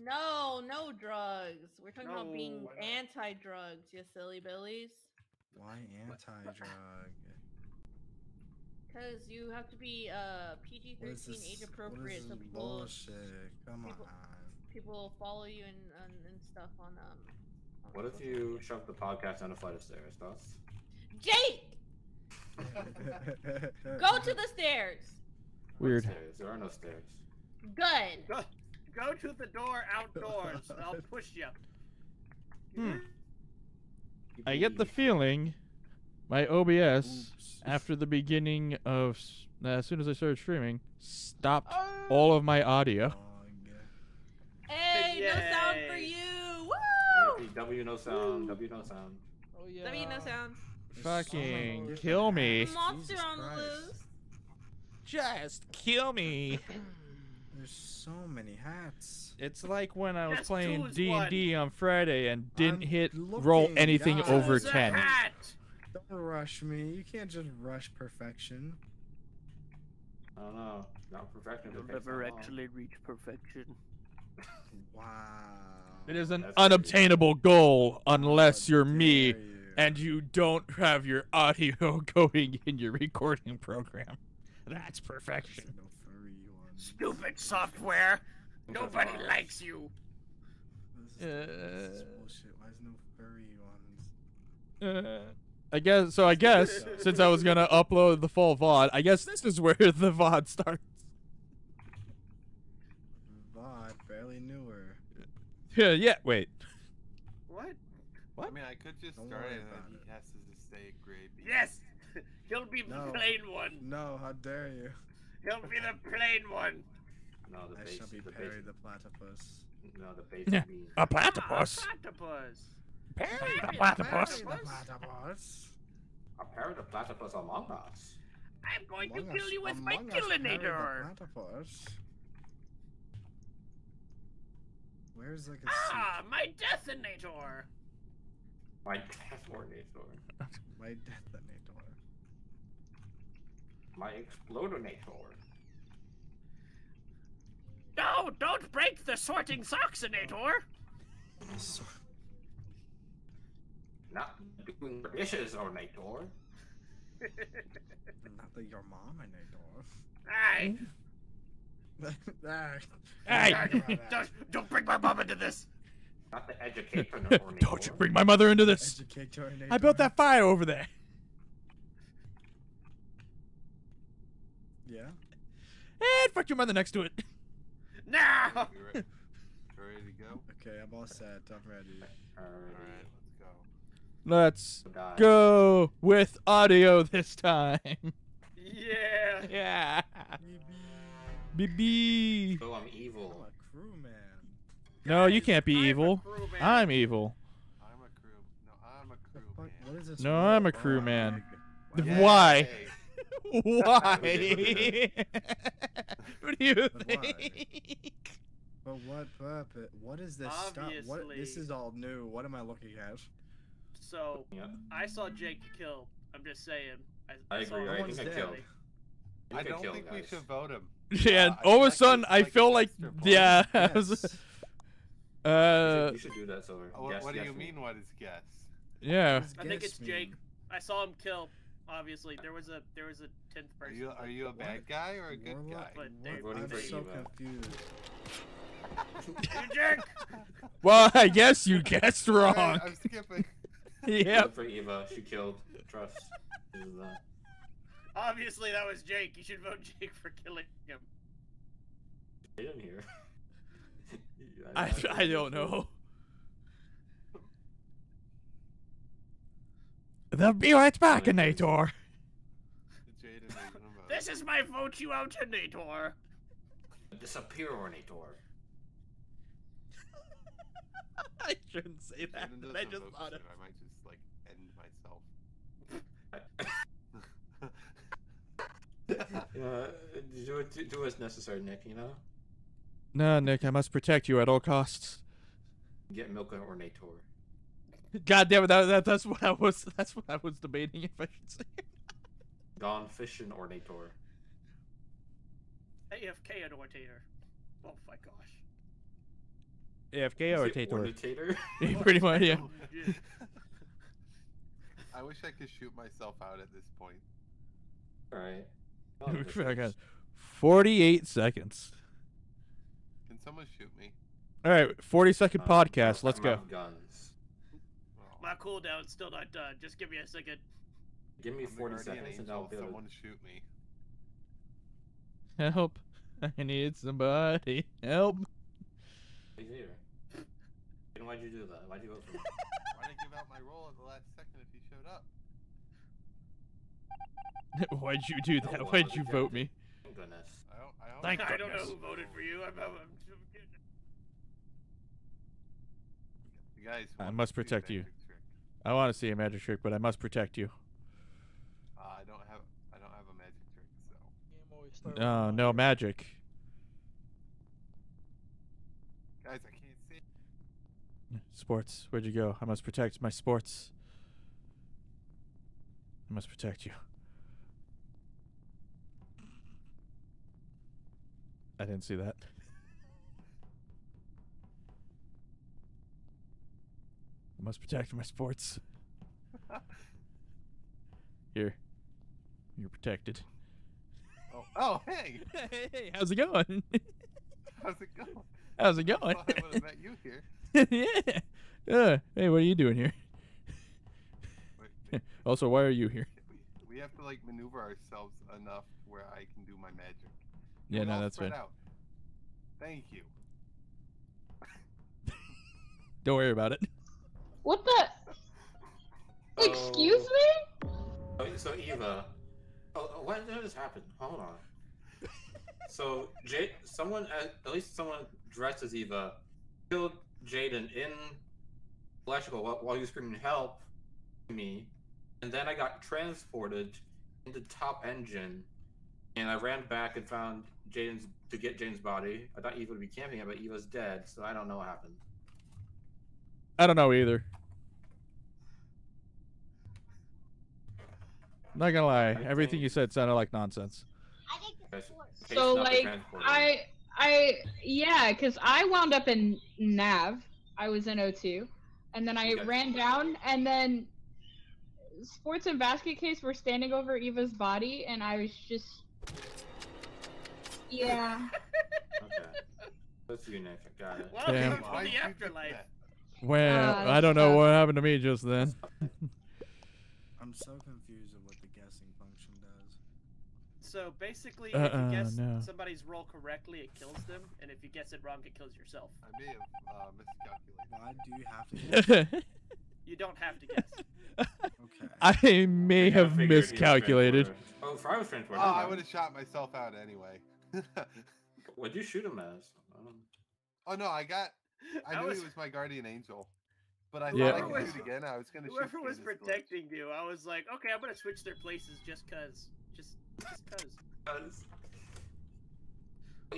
No, no drugs. We're talking about being No, why not? anti-drugs, you silly billies. Why anti-drug? Because you have to be uh PG 13 age appropriate, so people bullshit? Come people- on. people will follow you and and, and stuff on um. on What if you media. shove the podcast down a flight of stairs, thoughts? Jake, go to the stairs. Weird. Stairs? There are no stairs. Good. Go, go to the door outdoors. I'll push you. Hmm. I get the feeling my OBS Oops. after the beginning of s- as soon as I started streaming stopped Oh. all of my audio. Dog. Hey, no sound for you. Woo! W no sound. W no sound. Oh yeah. W no sound. There's so many Fucking kill me. Monster on the loose. Just kill me. There's so many hats. It's like when I was Just playing D and D on Friday and didn't I'm hit roll anything guys. over Choose ten. hat. Don't rush me. You can't just rush perfection. I don't know. Not perfection. You'll never that long. actually reach perfection. Wow. It is an That's crazy. unobtainable goal unless How you're me you. and you don't have your audio going in your recording program. That's perfection. No furry ones. Stupid software. Nobody fine. likes you. This is, this is Uh, bullshit. Why is no furry ones? Uh, I guess so. I guess since I was gonna upload the full VOD, I guess this is where the VOD starts. VOD barely knew her. Yeah, yeah. Wait. What? What? I mean, I could just Don't start worry it and about then it. he has to stay say grade. Yes. He'll be No. the plain one. No, how dare you? He'll be the plain one. No, the I base. shall be the Perry base. the platypus. No, the base. Yeah. means- A platypus. Ah, platypus. Perry the Perry the platypus. Perry the platypus. A pair of platypus among us. I'm going Among to kill us- you with my among us, killinator. platypus. Where's like a Ah, my deathinator. My death ornator. seat? My detonator. My explodonator. No, don't break the sorting socksinator. Not doing the dishes ornator. Not the your mominator. Aye. Ah, Hey! talk. Don't, don't bring my mom into this. Not the educator ornator. Don't you bring my mother into this. Educator I built that fire over there. Yeah. And fuck your mother next to it. now. You re- you ready to go? Okay, I'm all set. I'm ready. All Alright. let's go. Let's Die. go with audio this time. Yeah. yeah. BB. So oh, I'm evil. I'm evil. a crew man. No, you can't be I'm a evil. crew man. I'm evil. I'm a crew. No, I'm a The crew fuck- man. What is this? No, world? I'm a crew Oh, man. my The- God. Why? Yay. Why? We did, we did. what do you But why? think? But what purpose? What is this stuff? What? This is all new. What am I looking at? So Yeah. I saw Jake kill. I'm just saying. I, I saw agree. him I think I killed. I don't kill, think we should vote him. Yeah, Uh, all of a sudden, I like feel like, extra yeah. Yes. You uh, should, you should do that, Silver. What, Yes, what do yes, you me. mean? What is guess? yeah. What does I think guess it's mean? Jake. I saw him kill. Obviously, there was a there was a tenth Are person. you are you a bad guy or a good Warlock- guy? But what? they're- I'm for so Eva. confused. You jerk! Well, I guess you guessed Alright, wrong. I'm skipping. Yep. Vote for Eva. She killed. Trust. That. Uh, obviously, that was Jake. You should vote Jake for killing him. They didn't hear. I, I don't know. The be right back, Nator. Jaden isn't a vote. This is my vote you out, Nator. Disappear, Ornator. I shouldn't say that. Jaden but doesn't I just thought shit. it. I might just like end myself. uh, do, do, do what's necessary, Nick. You know, No, Nick, I must protect you at all costs. get Milka Ornator. God damn it, that, that that's what I was that's what I was debating if I should say. Gone fishing Ornator. AFK annotator. Oh my gosh. AFK or Is it Tator? Pretty much, yeah. I wish I could shoot myself out at this point. Alright. I got 48 seconds. Can someone shoot me? All right, 40 second Um, podcast. Let's I'm go. out of Guns. Well, My cooldown's still not done. Just give me a second. Give me I'm 40 seconds and I'll be able to... Someone shoot me. Help! I need somebody. Help! He's here. Then why'd you do that? Why'd you vote for me? Why did I give out my role at the last second if he showed up? Why'd you do that? No, Why'd you rejected. vote me? Thank goodness. I don't. I, hope Thank I don't know who voted for you. I'm, I'm, I'm, You guys. I must to see a protect you. Magic trick? I want to see a magic trick, but I must protect you. Uh, I don't have. I don't have a magic trick, so. Oh, no magic. Guys, I can't see. Sports, where'd you go? I must protect my sports. I must protect you. I didn't see that. I must protect my sports. Here. You're protected. Oh, oh, hey! Hey, how's it going? How's it going? How's it going? thought I would have met you here. yeah. Uh, hey, what are you doing here? Wait, wait, Also, why are you here? we, we have to like maneuver ourselves enough where I can do my magic. Yeah, we no, that's spread fair. out? Thank you. Don't worry about it. What the? Excuse oh. me? Oh, so Eva, oh, oh, when did this happen? Hold on. So Jade, someone, at, at least someone dressed as Eva, killed Jaden in electrical while, while he was screaming "Help!" to me, and then I got transported into top engine, and I ran back and found Jaden's to get Jaden's body. I thought Eva would be camping it, but Eva's dead, so I don't know what happened. I don't know either. Not gonna lie, I everything think- you said sounded like nonsense. Guys, Kate's So like. I I yeah, cuz I wound up in Nav. I was in O2 and then I ran down and then Sports and Basket Case were standing over Eva's body and I was just yeah. Okay. That's you, Nick. I got it. Well, Damn. from the afterlife. that? Well, Uh, I don't know what happened to me just then. I'm so confused of what the guessing function does. So basically, if Uh-uh, you guess no. somebody's roll correctly, it kills them, and if you guess it wrong, it kills yourself. I may have uh, miscalculated. Why do you have to? guess? You don't have to guess. Okay. I may I have figured he was miscalculated. Oh, if I was transported. Oh, I would have shot myself out anyway. What'd you shoot him as? Um, oh no, I got. I That knew was- he was my guardian angel, but I Yeah. thought I Whoever could was- shoot again. I was gonna shoot. Whoever was through glitch. protecting you, I was like, okay, I'm gonna switch their places just cause, just, just cause. Cause...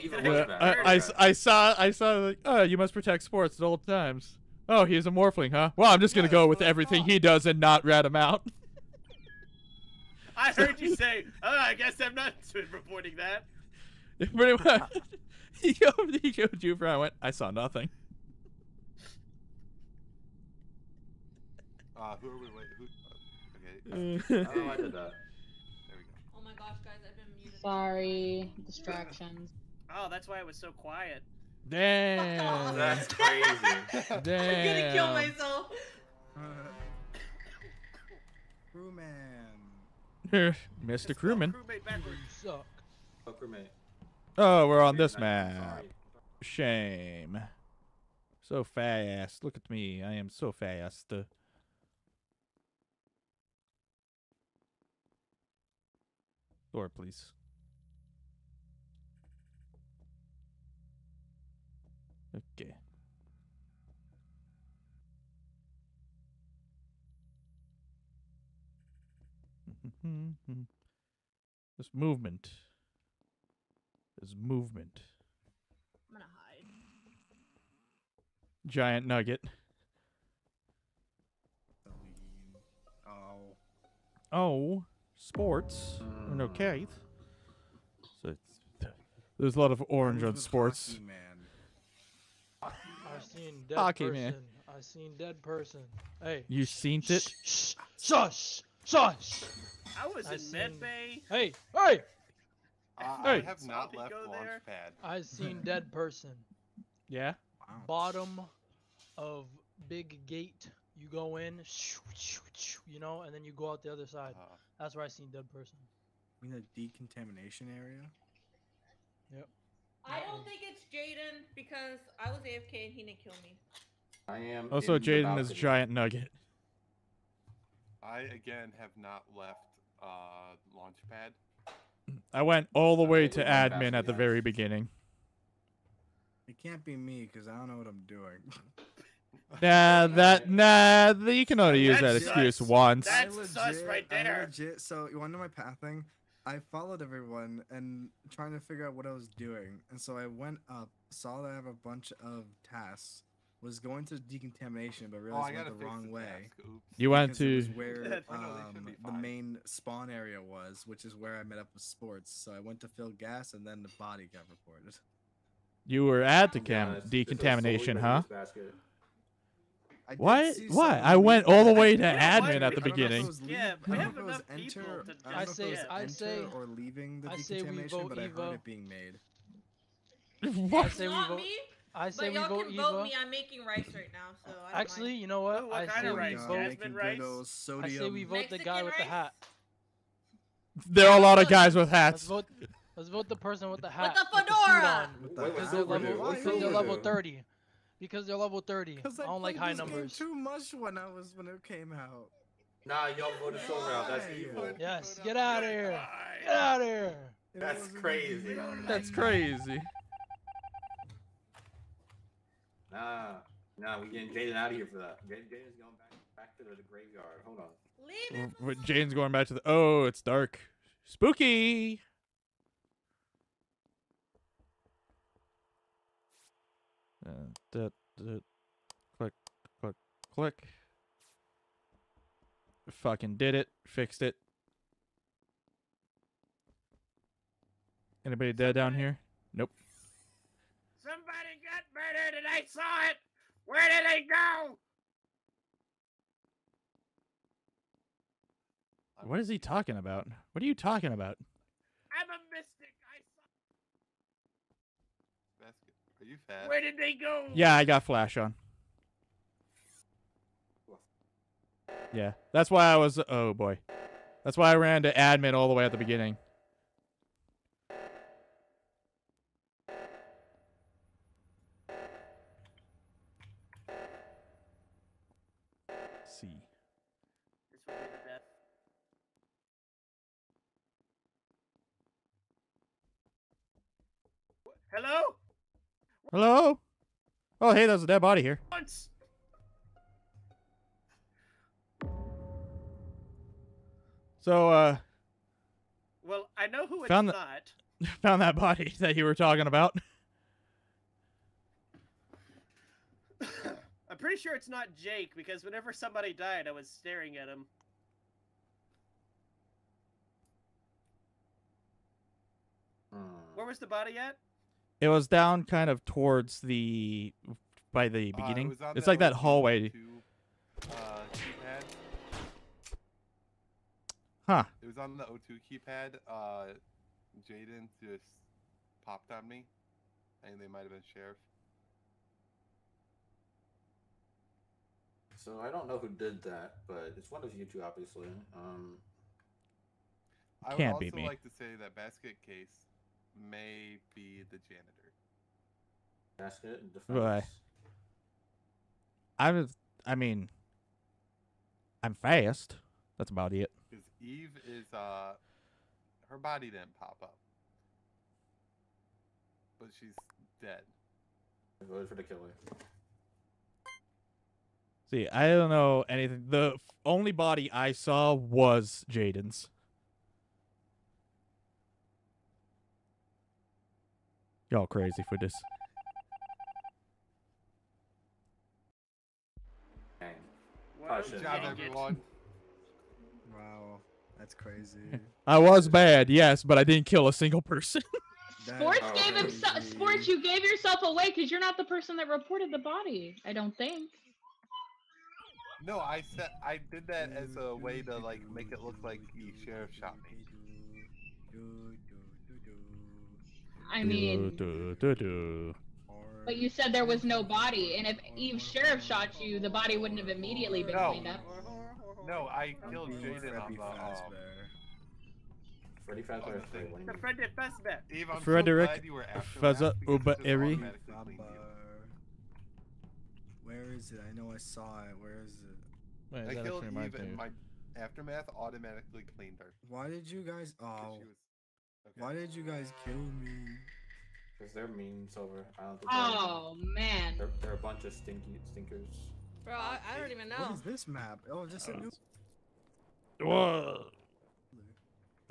Even Yeah, worse Yeah, bad. I, I s- I saw I saw like, oh you must protect sports at all times. Oh, he's a morphling, huh? Well, I'm just gonna go with everything he does and not rat him out. I heard you say, oh, I guess I'm not reporting that. Pretty much. he go he go Jupiter. I went. I saw nothing. Uh, who are we? Wait, who? Uh, okay, I don't know why I did that. there we go. Oh my gosh, guys, I've been muted. Sorry, distractions. Oh, that's why it was so quiet. Damn. That's crazy. Damn. I'm gonna kill myself. Crewman. Mr. Crewman. Crewmate backwards. Suck. Oh, crewmate. Oh, we're on this map. Shame. So fast. Look at me. I am so fast. Uh, Door, please. This movement is movement. I'm gonna hide. Giant nugget. Oh. Oh, sports. Or no, Mm. Keith. So it's, there's a lot of orange on sports. Hockey Man. seen dead Hockey, person. man. I seen dead person. Hey. You seen it? Shh, shh, shush, shush. I was I in seen- Medbay. Hey, hey. Uh, I have not left go there. Launchpad. I seen dead person. Yeah. Wow. Bottom of big gate. You go in, you know, and then you go out the other side. Uh, That's where I seen dead person. In the decontamination area. Yep. I don't think it's Jaden because I was AFK and he didn't kill me. I am. Also, Jaden is balcony. giant nugget. I again have not left uh, Launchpad. I went all the way to we're going back admin at the the very beginning. It can't be me because I don't know what I'm doing. Nah, that nah. You can only use that That's excuse sus. once. That- That's sus right I there. legit, so you want to know my pathing? I followed everyone and trying to figure out what I was doing, and so I went up, saw that I have a bunch of tasks, was going to decontamination, but Oh, realized I I went the wrong the way. Oops. You went to. where Oh, no, they should um, the main spawn area was, which is where I met up with sports. So I went to fill gas, and then the body got reported. You were at the cam honest, this decontamination, by huh? I What? What? I went all the way to admin at the we- I don't know if it beginning. Yeah, I we have if it enough people enter- to I I know if it say- I say- or leaving the I say we decontamination, vote but I Eva. heard it being made. I what? say we Not vote. me, I say but y'all vote can Eva. vote me. I'm making rice right now, so I Actually, mind. you know what? What I kind say of we rice? Vote. Jasmine rice? good old I say we vote the guy Mexican with the hat. There are a lot of guys with Let's hats. vote. Let's vote the person with the hat. the fedora! With the Wait, Because what's they're level. Because they're Silver level thirty. Because they're level thirty. I 'Cause I don't like high this game numbers. too much when I was when it came out. Nah, y'all voted silver out. That's evil. Yes, get out of here. Get out of here. That's crazy. That's crazy. Nah, nah, we getting Jaden out of here for that. Jaden's going back back to the, the graveyard. Hold on. Leave him. But Jane's going back to the. Oh, it's dark. Spooky. Uh, da, da, click, click, click. Fucking did it. Fixed it. Anybody dead down here? Nope. Somebody got I saw it. Where did they go? What is he talking about? What are you talking about? I'm a mystic. I Basket. Are you saw. fat? Where did they go? Yeah, I got flash on. Yeah, that's why I was. Oh boy, that's why I ran to admin all the way at the beginning. see. This will be the death. Hello? Hello. Oh, hey, there's a dead body here. Once. So, uh, Well, I know who it's Found the- not. found that body that you were talking about. I'm pretty sure it's not Jake because whenever somebody died, I was staring at him. Hmm. Where was the body at? It was down kind of towards the by the Uh, it beginning. it's the like that O2 hallway. Uh, keypad. Huh. It was on the O2 keypad. Uh, Jaden just popped on me. I think they might have been sheriff. So I don't know who did that, but it's one of you two, obviously. Um, I would Can't also be me. like to say that basket case may be the janitor. basket and defense. Right. I was. I mean, I'm fast. That's about it. Because Eve is uh, her body didn't pop up, but she's dead. I voted for the killer. See, I don't know anything. The only body I saw was Jaden's. Y'all crazy for this. Dang. Well, Good job, everyone. Wow, that's crazy. I was bad, yes, but I didn't kill a single person. Sports Oh, gave okay. himself. Sports, you gave yourself away because you're not the person that reported the body. I don't think. No, I said I did that as a way to like make it look like the sheriff shot me. I mean, Do, do, do. but you said there was no body, and if Eve Sheriff shot you, the body wouldn't have immediately been No. cleaned up. No, I killed Jaden on the. Um, Freddy Fazbear is thing. when you- Freddy Fazbear. Eve, I'm Frederick so glad you were after Fuzza that because Uba Eri. automatically cleaned you. Where is it? I know I saw it. Where is it? Wait, I killed Eve me and my aftermath automatically cleaned her. Why did you guys? Oh, she was- okay. why did you guys kill me? Because they're mean, Silver. I don't think they're- Oh man. They're, they're a bunch of stinky stinkers. Bro, I, I don't even know. What is this map? Oh, just a new. Whoa.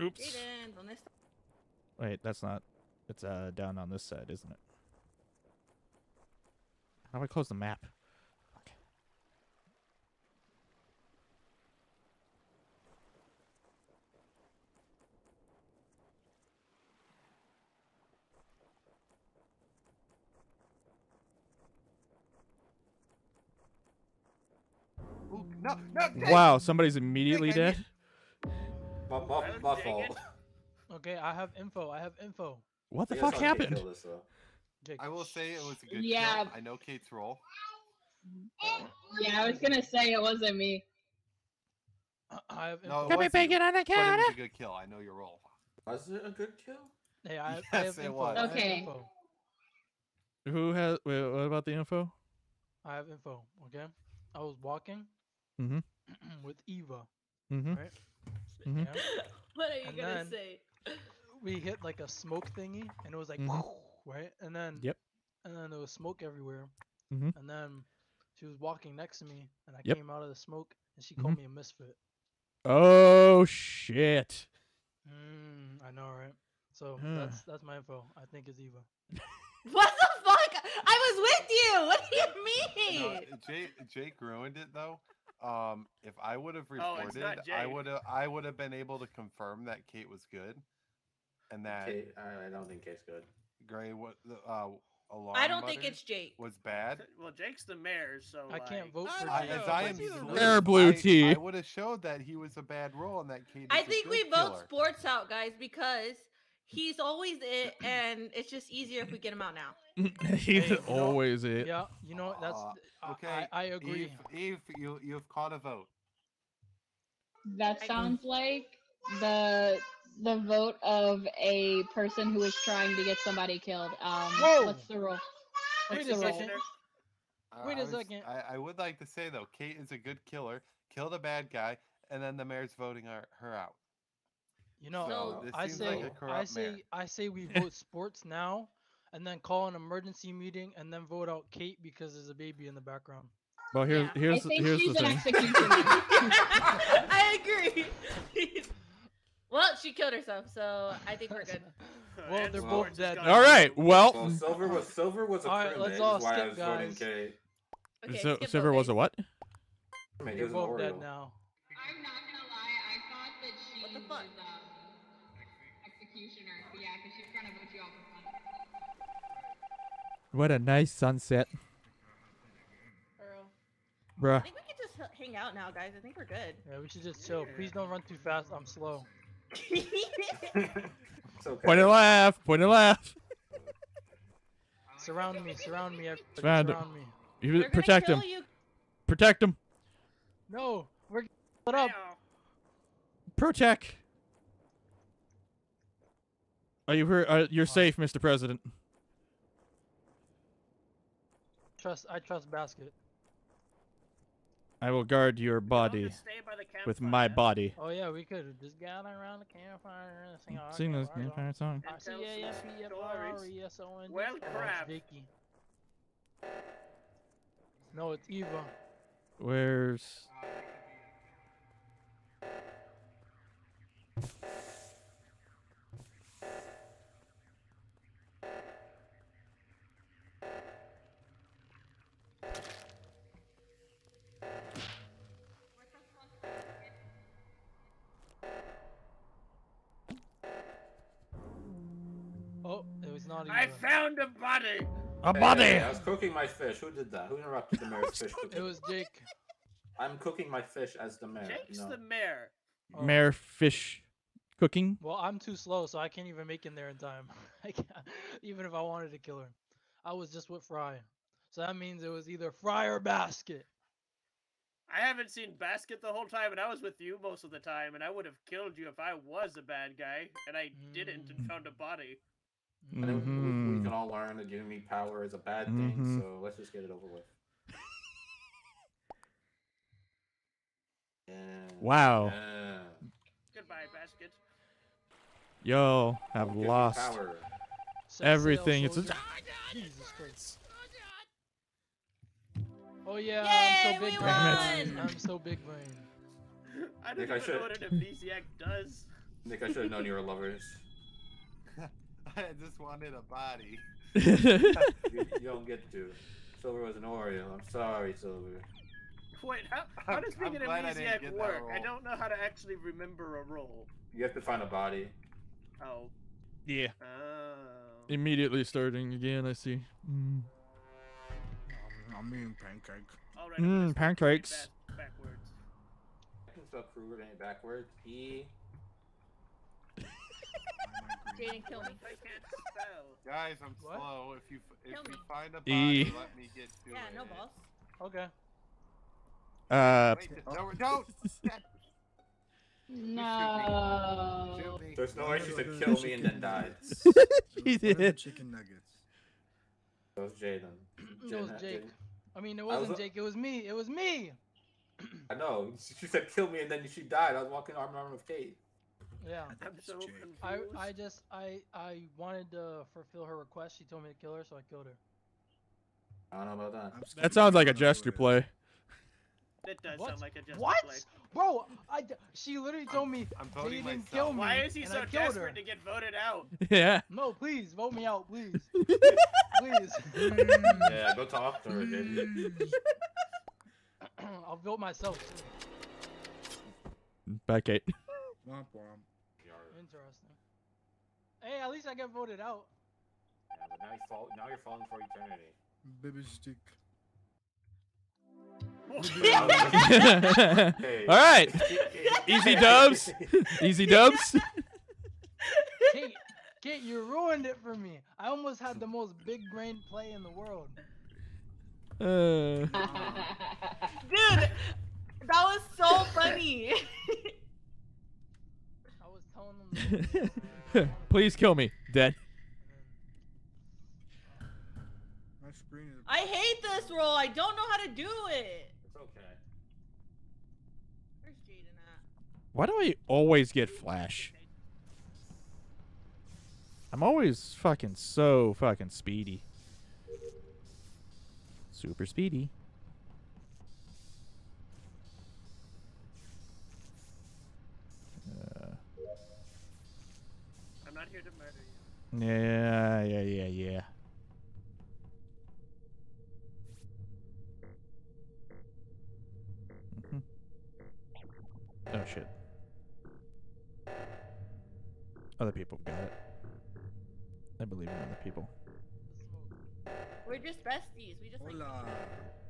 Oops. Jaden, ¿dónde está? Wait, that's not. It's uh down on this side, isn't it? How do I close the map? No, no. Jake! Wow, somebody's immediately I dead. My, my, my fault. Okay, I have info. I have info. What the fuck happened? killed. I will say it was a good Yeah. kill. I know Kate's role. Yeah, I was gonna say it wasn't me. Uh, I have No, info. it Can we was it on the but it was a good kill. I know your role. Was it a good kill? Hey, I, have- I Yes, have it info. was. I have Okay. info. Who has? Wait, what about the info? I have info. Okay, I was walking Mhm. with Eva. Mm-hmm. Right. Mhm. Yeah. What are you And gonna say? We hit like a smoke thingy, and it was like, Mhm. right, and then Yep. and then there was smoke everywhere. Mhm. And then she was walking next to me, and I Yep. came out of the smoke, and she called Mhm. me a misfit. Oh shit! Mm, I know, right? So Huh. that's that's my info. I think it's Eva. What the fuck? I was with you. What do you No, mean? Jake, Jake ruined it though. Um, if I would have Oh, reported, not I would have I would have been able to confirm that Kate was good, and that Kate, I, I don't think Kate's good. Gray what the uh alarm I don't think it's Jake. was bad. Well, Jake's the mayor, so I can't vote for I, Jake. as I am He's Rare blue tea. I would have showed that he was a bad role and that Kate. I think good we vote killer. sports out, guys, because he's always it, and it's just easier if we get him out now. He's Hey, you know- always it. Yeah, you know that's. Uh, okay, I, I agree. Eve, Eve, you you've caught a vote. That sounds like the the vote of a person who is trying to get somebody killed. Um, Whoa! what's the rule? Wait What's a the rule? second. I- Wait I a was- second. I, I would like to say though, Kate is a good killer, killed a bad guy, and then the mayor's voting her, her out. You know, So, this I seems say, like a I corrupt say, mayor. I say we vote sports now, and then call an emergency meeting, and then vote out Kate because there's a baby in the background. Well, here's Yeah. I here's think here's she's the an thing. I agree. well, she killed herself, so I think we're good. Well, they're both dead. gonna All vote. right. Well, Well, Silver was Silver was a Alright, let's all is why I skip, guys. Kate. Okay, so, skip Silver was a what? They're was both dead now. I'm not gonna lie. I thought that she What the fuck? Uh, was um, executioner. But yeah, because she's trying to vote you off for fun. What a nice sunset, Earl. I think we can just hang out now, guys. I think we're good. Yeah, we should just chill. Please don't run too fast. I'm slow. it's okay. Point and laugh. Point and laugh. Surround me. Surround me. everybody, Surround. Surround me. You They're protect him. You. Protect him. No, we're split up. Meow. Protect. Are you here? Uh, you're safe, Mr. President. Trust. I trust basket. I will guard your body just stay by the with my body. Oh yeah, we could just gather around the campfire and sing our Sing this campfire song. campfire song. and tell some stories. R-E-S-O-N-D. Well, it's crap. Jakey. No, it's Eva. Where's? Uh, It not I Eva. found a body. A Hey, body. hey, I was cooking my fish. Who did that? Who interrupted the mayor's fish cooking? It was Jake. I'm cooking my fish as the mayor. Jake's no. the mayor. Oh. Mayor fish cooking. Well, I'm too slow, so I can't even make in there in time. I can't, even if I wanted to kill her. I was just with Fry. So that means it was either Fry or Basket. I haven't seen Basket the whole time, and I was with you most of the time, and I would have killed you if I was a bad guy, and I didn't and Mm. found a body. I think we, we Mhm. can all learn that giving me power is a bad thing, Mhm. so let's just get it over with. Yeah. Wow. Yeah. Goodbye, Basket. Yo, have Give lost Power. Everything. It's a, soldier. Jesus Christ. Oh yeah, Yay, I'm so big Damn brain. I'm so big brain. I don't Nick, I even should- know what an amnesiac does. Nick, I should have known you were lovers. I just wanted a body. You, you don't get to. Silver was an Oreo. I'm sorry, Silver. Wait, how, how I'm- does being I'm an glad I didn't amnesiac get that work? I don't know how to actually remember a role. You have to find a body. Oh. yeah. Oh. Immediately starting again. I see. Mm. I mean pancake. All right, I'm gonna Mm, start doing it pancakes. backwards. I can spell Kruger name backwards. E. Jaden, kill me. I can't spell. Guys, I'm What? slow. If you if Kill you me. find a body, E. let me get to Yeah, it. no balls. Okay. Uh, Wait, th- no, don't. No. Shoot me. There's no way she said kill me and then died. he What the did. chicken nuggets? That was Jaden. It was Jake. I mean, it was wasn't a- Jake. It was me. It was me. I know. She said kill me and then she died. I was walking arm in arm with Kate. Yeah. I think I'm so Jake. I confused. I just I I wanted to fulfill her request. She told me to kill her, so I killed her. I don't know about that. That sounds like a I don't know who jester play. That does What? sound like a just What? play. Bro, I d- she literally told me I'm they voting didn't myself. kill me. Why is he and so I desperate her. to get voted out? yeah. No, please vote me out, please. please. Yeah, go talk to her, Jaden. I'll vote myself. Back eight. Womp womp. Interesting. Hey, at least I get voted out. Yeah, but now, you fall, now you're falling for eternity. Baby stick. Hey. All right. Easy dubs. Easy dubs. Kate, Kate, you ruined it for me. I almost had the most big brain play in the world. Uh, Dude, that was so funny. I was telling them. To, please kill me. Dead. My screen is. I hate this roll. I don't know how to do it. It's okay. Where's Jaden at? Why do I always get flash? I'm always fucking so fucking speedy. Super speedy. Murder you. yeah, yeah, yeah, yeah. Mhm. Oh shit. Other people got it. I believe in other people. We're just besties. We just like. Hola.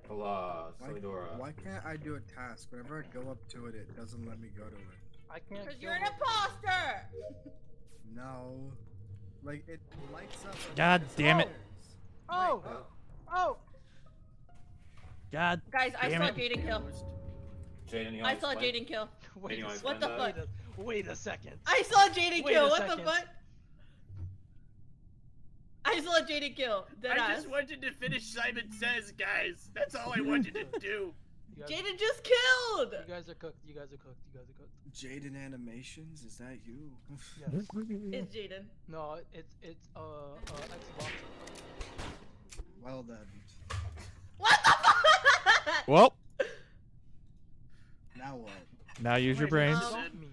Hola, Why, Solidora. why can't I do a task? Whenever I go up to it, it doesn't let me go to it. I can't. Because you're an her. imposter. No. Like, it lights up. God it's damn it. Oh, Oh, oh. God. Guys, I saw it. Jaden kill. Jaden, you I saw explain? Jaden kill. Wait, you a wanna s- What the explain fuck? wait, a, second. I saw Jaden Wait kill. a What the fuck? I saw Jaden kill. Dead I ass. just wanted to finish Simon Says, guys. That's all I wanted to do. You guys, Jaden just killed. you guys are cooked. You guys are cooked. You guys are cooked. Jaden Animations? Is that you? Yes. It's Jaden. no, it's it's uh, uh Xbox. well then. What the fuck? Well, Now what? now use your brains. stop me.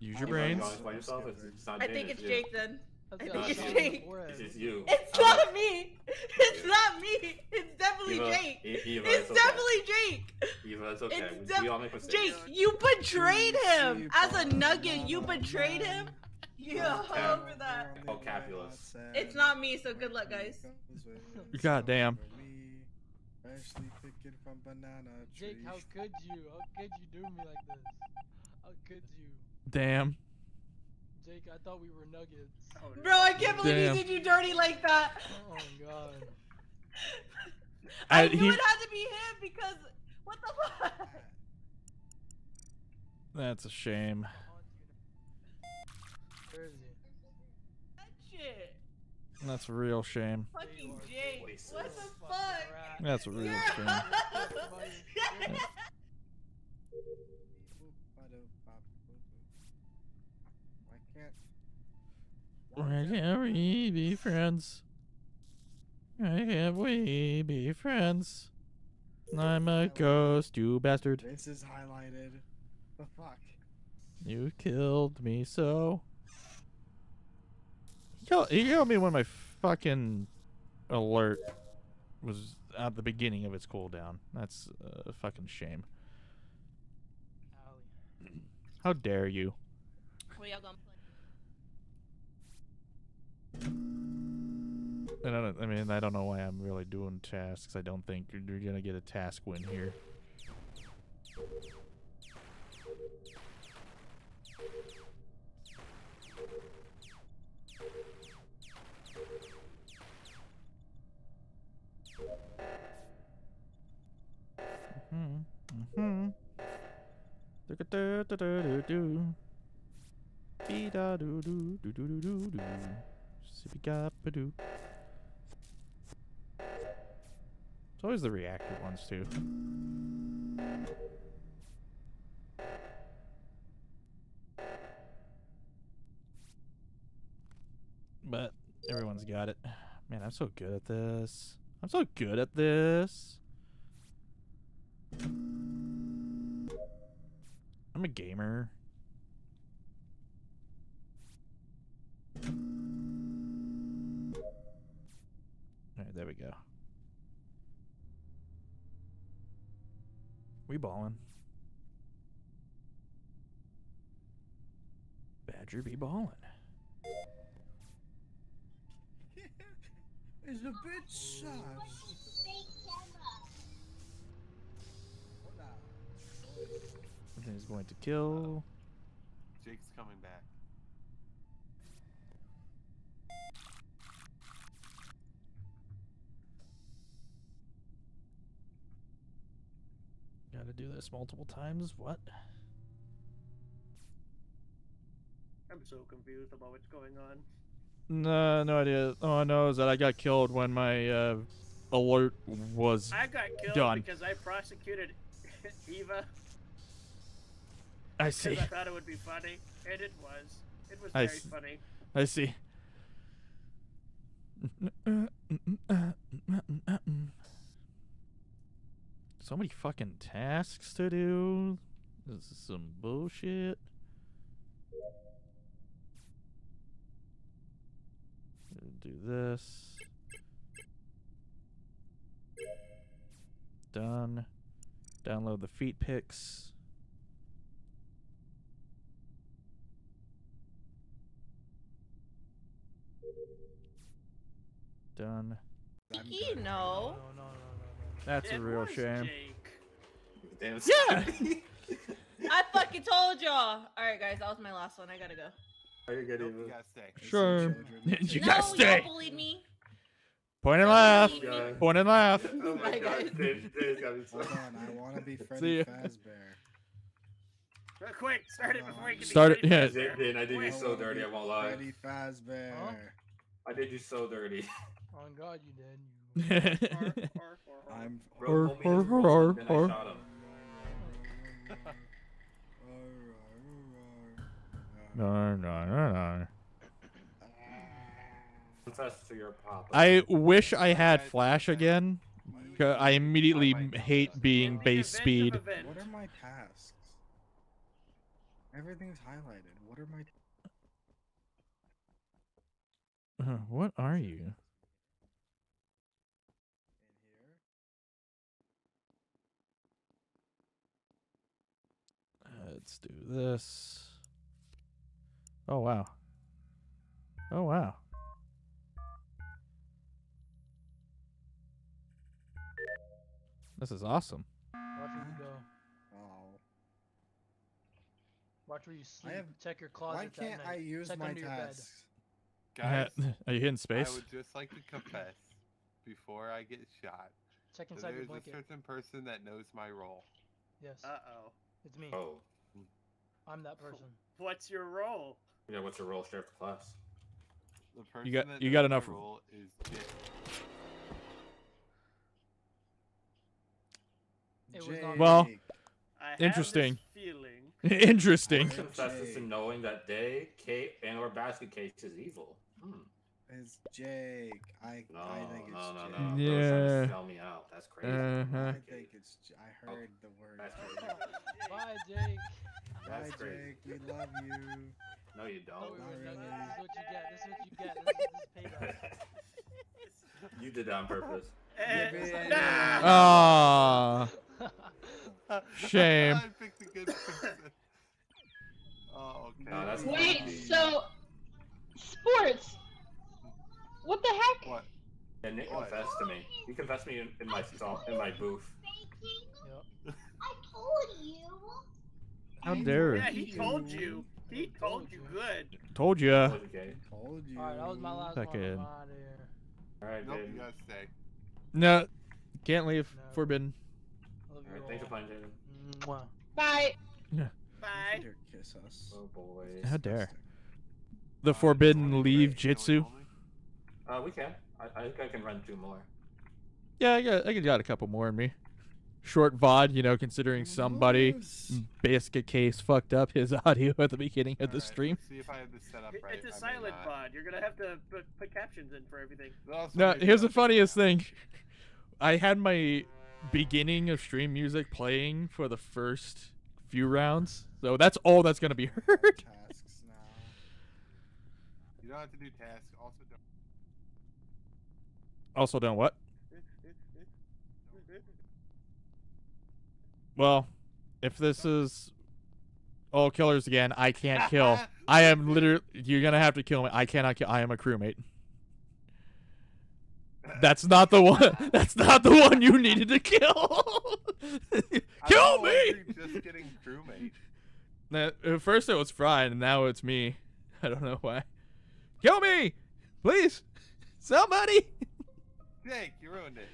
Use your brains. wanna yourself? It's, it's not I Jaden, think it's you. Jake then. That's I the think it's shot in the Jake. This is you. It's I'm not me. It's not me. It's definitely Eva, Jake. E- Eva, It's okay. definitely Jake. Eva, it's okay. It's we, def- we all make mistakes. Jake, you betrayed him see, as a nugget. You betrayed him. Yeah, Cap- over that. Oh, Capulus. It's not me, so good luck, guys. Goddamn. Freshly picking from banana Jake, how could you? How could you do me like this? How could you? Damn. Jake, I thought we were nuggets. Oh, no. Bro, I can't believe Damn. he did you dirty like that. Oh my god. I, I- knew he- it had to be him because what the fuck? That's a shame. Where is he? That shit. That's a real shame. Fucking Jake. What the fuck? That's a real shame. Why can't? Why can't we be friends? Why can't we be friends? I'm a ghost, you bastard. This is highlighted. The fuck? You killed me so. You killed, me when my fucking alert was at the beginning of its cooldown. That's a fucking shame. Oh, How dare you? What y'all gonna play? I don't. I mean, I don't know why I'm really doing tasks. I don't think you're, you're gonna get a task win here. Mhm. Mhm. Do-ga-do-do-do-do-do. Dee-da-do-do-do-do-do-do. Sippy-gap-a-doo. It's always the reactive ones too. But everyone's got it. Man, I'm so good at this. I'm so good at this. I'm a gamer. There we go. We ballin'. Badger be ballin'. It's a bit sus. He's going to kill. Jake's coming back. Gotta do this multiple times. What? I'm so confused about what's going on. No, no idea. All I know is that I got killed when my uh, alert was. I got killed Done. because I prosecuted Eva I see. I thought it would be funny, and it was. It was I very s- funny. I see. So many fucking tasks to do. This is some bullshit. Do this. Done. Download the feet pics. Done. Kiki, no. No, no, no, no, no. That's a real was shame. Jake. Damn. Yeah. I fucking told y'all. All right, guys, that was my last one. I gotta go. Are you Nope, getting you gotta stay. Sure. you gotta no, y'all stay. bullied me. Point and laugh. bullied Point and laugh. Oh my Bye, god. guys. Dave, Dave's got me so. Hold on, I want to be See Freddy ya. Fazbear. Uh, Quick, start it before you can Start it, be ready yeah. for Dave, Dave, I did you so dirty. I won't lie. Freddy Fazbear. Huh? I did you so dirty. On God, you did. You. I'm. Bro Or- told me his or- then I shot him. No, no, no, no. Confess to your pop. I wish I had flash again. I immediately hate being base speed. What are my tasks? Everything's highlighted. What are my? Uh, what are you? In here? Let's do this. Oh wow. Oh wow. This is awesome. Watch where you go. Wow. Watch where you sleep. have- Check your Why can't I use Check my under your bed. tasks? Guys, Are you hitting space? I space? would just like to confess before I get shot. Check that inside your there's a certain person that knows my role. Yes, Uh oh. it's me. Oh. I'm that person. What's your role? Yeah, what's your role, Sheriff of class? The person got- that you knows got my enough- role is Jake. It was not- Well, I have Interesting. This feeling. Interesting. I confess this knowing that Day, Kate, and or Basket Case is evil. Hmm. It's Jake. I No, I think it's no, no, Jake. no. Those Yeah. things Sell me out. That's crazy. Uh-huh. I think it's. J- I Oh, heard the word. that's Jake. crazy. Bye, Jake. Bye, crazy. Jake. We love you. No, you Oh, don't. we not really. This is what you get. This is what you get. This is, this payback. you did that on purpose. Yippee. nah. Ah, Shame. I picked a good person. Oh, okay. No, that's Wait, creepy. so sports. What the heck? What? Yeah, Nick What? confessed to me. He confessed me in, in my stall, in my booth. Yep. How dare Yeah, he? he told you. He told you good. Told ya. Okay. Told you. All right, that was my last Fucking- one. I'm. All right, Nope, you gotta stay. No, can't leave. No. Forbidden. Love All you right, thanks for playing, Jaden. Mwah. Bye. Bye. Kiss us. Oh boy. How dare. Disgusting. The forbidden leave jitsu. Uh, we can. I, I think I can run two more. Yeah, I got I got a couple more in me. Short VOD, you know, considering somebody Moose. basket case fucked up his audio at the beginning of the Alright, stream. See if I have this set up right. It's a I may silent not. pod. You're gonna have to put, put captions in for everything. Also, No, here's the funniest figure thing. I had my beginning of stream music playing for the first few rounds, so that's all that's gonna be heard. Tasks now. out. You don't have to do tasks. Also, don't. Also, done what? Well, if this is all killers again, I can't kill. I am literally. You're gonna have to kill me. I cannot kill. I am a crewmate. That's not the one. That's not the one you needed to kill. Kill me. Just getting crewmate. Now, At first it was Fry, and now it's me. I don't know why. Kill me, please, somebody. Jake, you ruined it.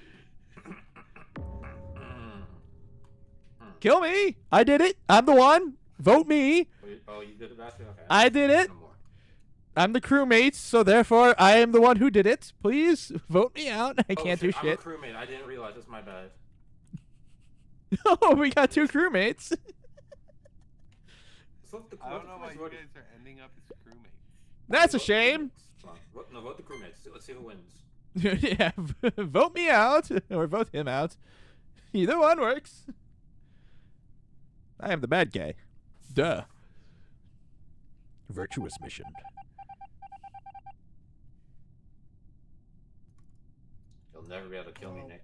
Kill me. I did it. I'm the one. Vote me. Oh, Wait, oh, you did it, Basket? Okay. I did it. I'm the crewmate, so therefore I am the one who did it. Please vote me out. I Oh, can't do shit. I'm shit. a crewmate. I didn't realize. That's my bad. oh, we got two crewmates. So the, I don't know why you guys are ending up as crewmates. That's a shame. crewmates. Come on, Vote, no, vote the crewmates. Let's see who wins. yeah, vote me out or vote him out. Either one works. I am the bad guy. Duh. Virtuous mission. You'll never be able to kill me. Nick.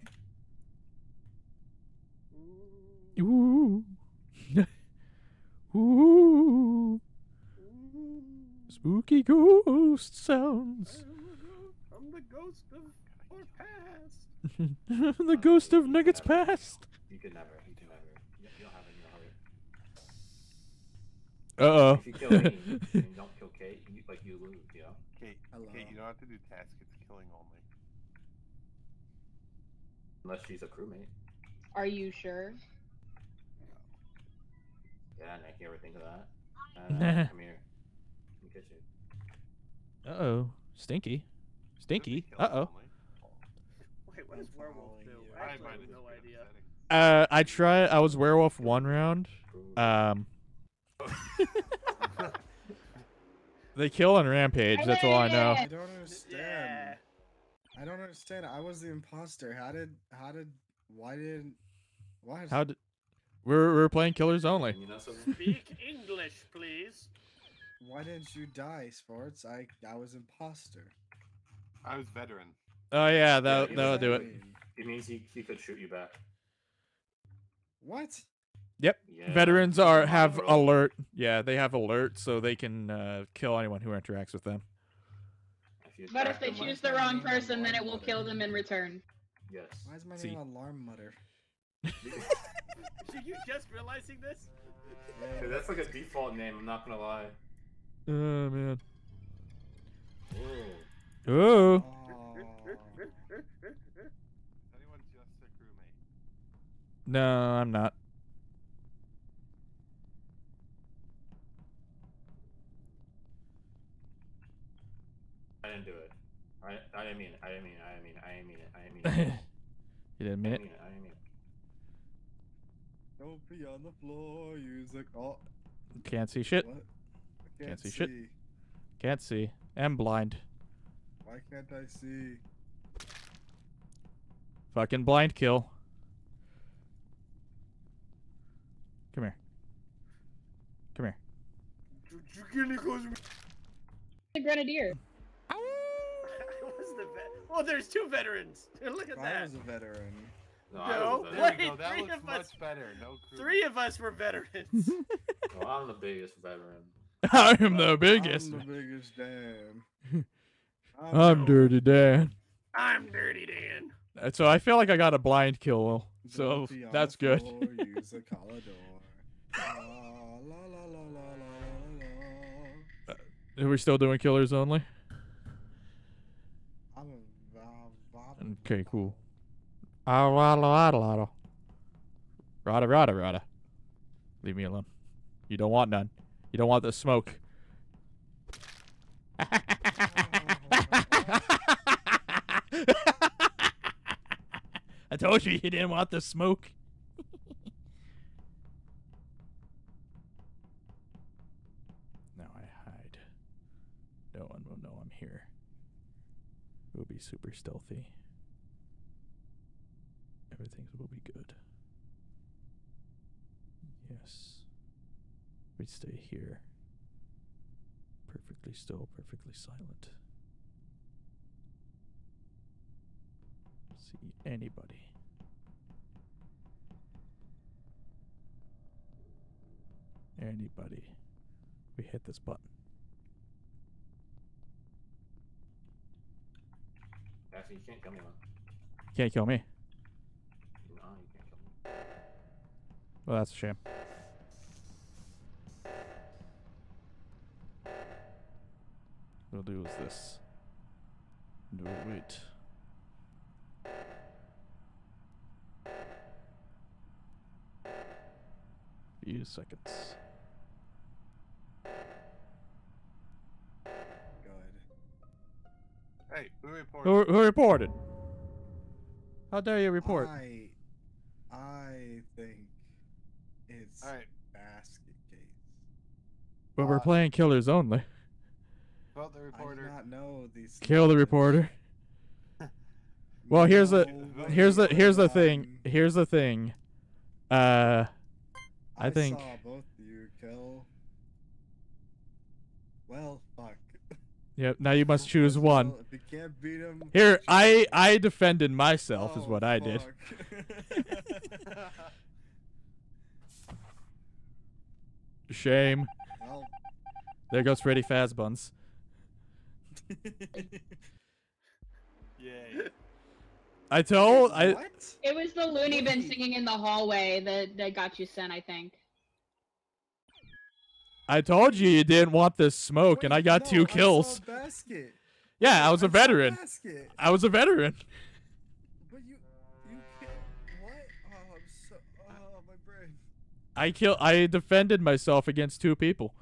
Ooh. Ooh. Spooky ghost sounds. I'm the ghost of our past. the ghost of Nuggets past. You could never. You can never. You, you don't have it in Uh your heart. oh. If you kill me and you don't kill Kate, you, like you lose. You know. Kate, Hello. Kate, you don't have to do tasks. It's killing only. Unless she's a crewmate. Are you sure? Yeah, Nick. You ever think of that? Uh, come here. Let me kiss you. Uh oh. Stinky. Stinky. Uh oh. Wait, what does werewolf do? I I actually might have have no idea. Uh, I tried. I was werewolf one round. Um, they kill on rampage. That's all I know. I don't understand. Yeah. I don't understand. I was the imposter. How did? How did? Why did? What? How did? We're we're playing killers only. you know something? Speak English, please. Why didn't you die, sports? I I was imposter. I was veteran. Oh yeah, that Yeah, that'll do it. mean? It means he, he could shoot you back. What? Yep. Yeah. Veterans are have role. alert. Yeah, they have alert, so they can uh, kill anyone who interacts with them. you But if they choose the wrong person, then it will kill them in return. Yes. Why is my See. name Alarm Mutter? Are you just realizing this? Dude, that's like a default name. I'm not gonna lie. Oh man. Whoa. Oh. Anyone just a crewmate? No, I'm not. I didn't do it. I, I didn't mean it. I didn't mean it. I didn't mean it. I didn't mean it. I didn't mean it. you didn't I mean didn't it? mean it. I didn't mean it. Don't be on the floor, use a call. Can't see shit. What? I Can't see shit. Can't see. Am blind. Why can't I see? Fucking blind kill. Come here. Come here. The grenadier. I was the vet. Oh, there's two veterans. Look at I that. was a veteran. No, I No, was a veteran. Wait, you. That three looks of much us- better. No crew. Three of us were veterans. No, I'm the biggest veteran. I am the biggest. I'm the biggest Dan. I'm Dirty Dan. I'm Dirty Dan. So I feel like I got a blind kill. So Don't be on that's good. Are we still doing killers only? I'm a va- va- Okay, cool. Ah. Rada, rada, rada. Leave me alone. You don't want none. You don't want the smoke. I told you you didn't want the smoke. now I hide. No one will know I'm here. We'll be super stealthy. Everything will be good. Yes. We stay here. Perfectly still, perfectly silent. See anybody. Anybody. We hit this button. Actually, you can't kill me, man. Can't kill me. No, you can't kill me. Well, that's a shame. What we'll do is this. No, wait. Few seconds. Good. Hey, who reported? Who, who reported? How dare you report? I, I think it's All right, basket case. But we're uh, playing killers only. Vote the I do not know these. Kill the reporter. Well, here's the No, here's the here's the um, thing. Here's the thing. Uh, I I think- saw both of you kill. Well, fuck. yep. Now you must choose one. If you can't beat him, Here, I I defended myself is Oh, what I did. Shame. well, There goes Freddy Fazbuns. Yay. I told I what? It was the loony bin Wait. singing in the hallway that, that got you sent, I think. I told you you didn't want this smoke, and I got no, two I kills. saw basket. Yeah, I was a saw veteran. basket. I was a veteran. But you, you can't. What? Oh, I'm so. Oh, my brain. I kill. I defended myself against two people.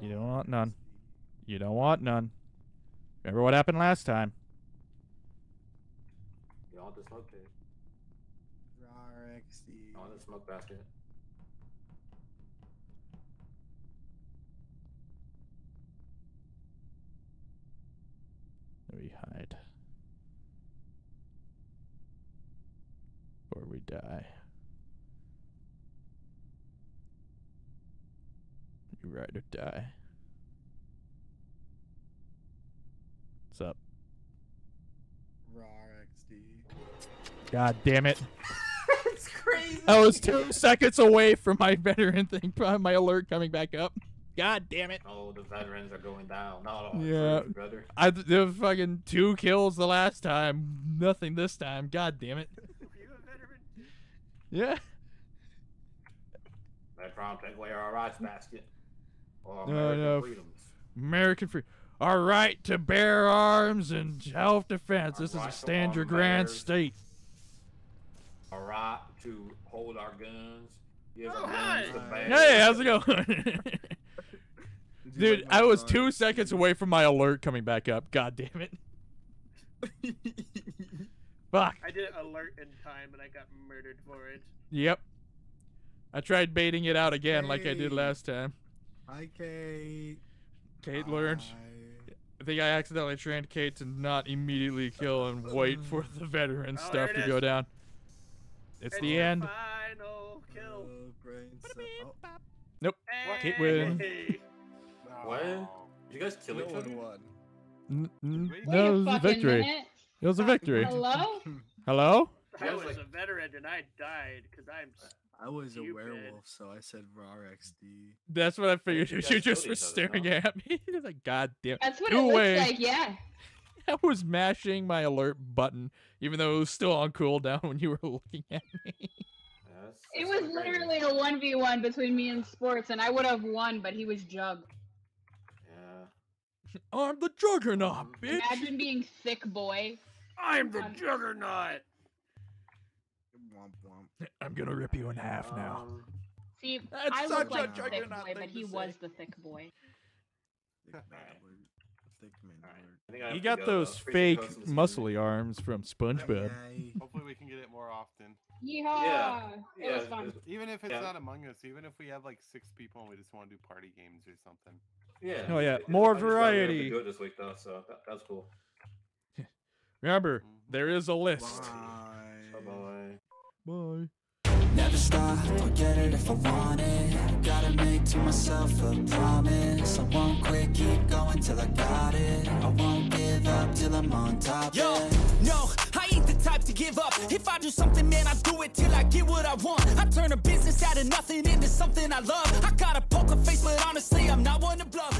You don't want none. You don't want none. Remember what happened last time? You want the smoke cake? Rar, XD. I want the smoke basket. We hide. Or we die. Ride or die. What's up? Rar, XD. God damn it. it's crazy. I was two seconds away from my veteran thing, my alert coming back up. God damn it. Oh, the veterans are going down. Not all Yeah. yeah. brother. I there was fucking two kills the last time, nothing this time. God damn it. Were you a veteran? Yeah. That Trump take away our rights basket. Or No, American no. freedoms. American free. Our right to bear arms and self-defense. Our This is a stand your arm grand bears. state. Our right to hold our guns. Use Oh, our guns hi. Hey, how's it going? Dude, like I was drawing? two seconds away from my alert coming back up. God damn it. Fuck. I did alert in time and I got murdered for it. Yep. I tried baiting it out again like I did last time. Hi, Kate. Kate learned. Hi. I think I accidentally trained Kate to not immediately kill and wait for the veteran Oh, stuff there it to go down. It's And the end. Final kill. Oh, brain oh, Nope. Kate win. What? Did you guys kill no each other? one. N- n- Wait Wait no, it was a victory. minute. It was a victory. Hello? Hello? I was a veteran and I died because I'm. Uh, s- I was a werewolf, so I said raw XD. That's what I figured. you You, just killed were staring no? at me. Like, God damn. That's what Go it looks away. like, yeah. I was mashing my alert button, even though it was still on cooldown when you were looking at me. Yeah, that's- It was crazy. literally a 1v1 between me and Sports, and I would have won, but he was Jug. Yeah. I'm the juggernaut, bitch. Imagine being thick boy. I'm the Um, juggernaut. Womp womp. I'm gonna rip you in half now. Um, See, That's I such look a like the thick boy, but he was say. the thick boy. Thick man alert. Thick man alright. alert. I think I He got go, those though. Fake hosting this muscly arms from SpongeBob. Hopefully we can get it more often. Yeehaw! Yeah, It was yeah, fun. it's- Even if it's Yeah. not Among Us, even if we have like six people and we just want to do party games or something. Yeah. Oh, yeah, more I just glad we to variety. Do it this week though, so that, that's cool. Remember, Mhm. there is a list. Bye Bye. Bye. Bye. Never stop, I'll get it if I want it Gotta make to myself a promise I won't quit, keep going till I got it I won't give up till I'm on top Yo, yeah. no, I ain't the type to give up. If I do something, man, I do it till I get what I want. I turn a business out of nothing into something I love. I got a poker face, but honestly, I'm not one to bluff.